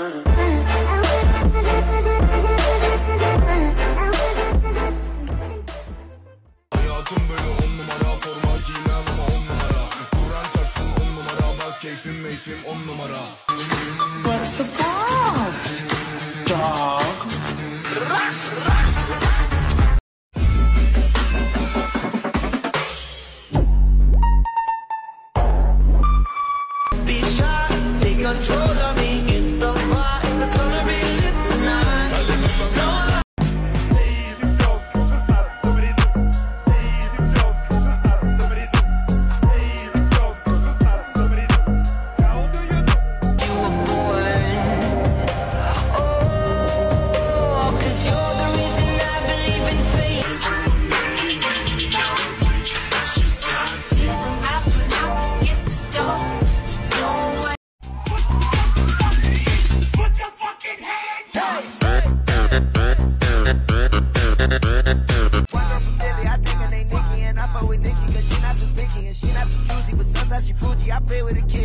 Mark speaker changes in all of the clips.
Speaker 1: Uh-huh. I
Speaker 2: play with a
Speaker 1: kid.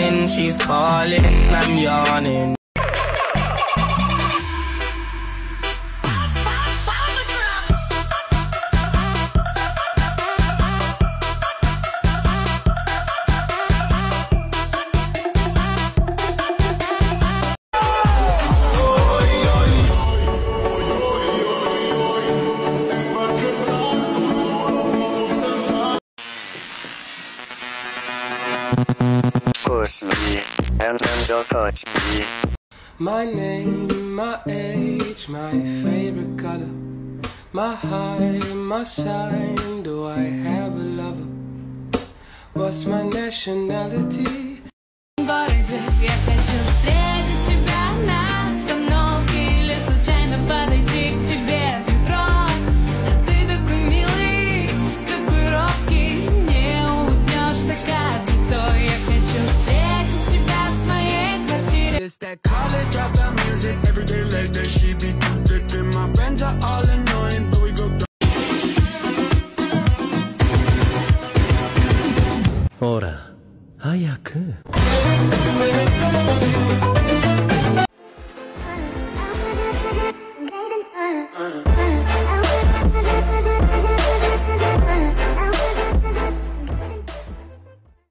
Speaker 1: morning, she's calling, I'm yawning.
Speaker 3: push me, and then just touch me.
Speaker 1: My name, my age, my favorite color, my height, my sign. Do I have a lover? What's my nationality?
Speaker 2: that college dropout music. Every day late she be too thick. And my friends are all annoying, but we go.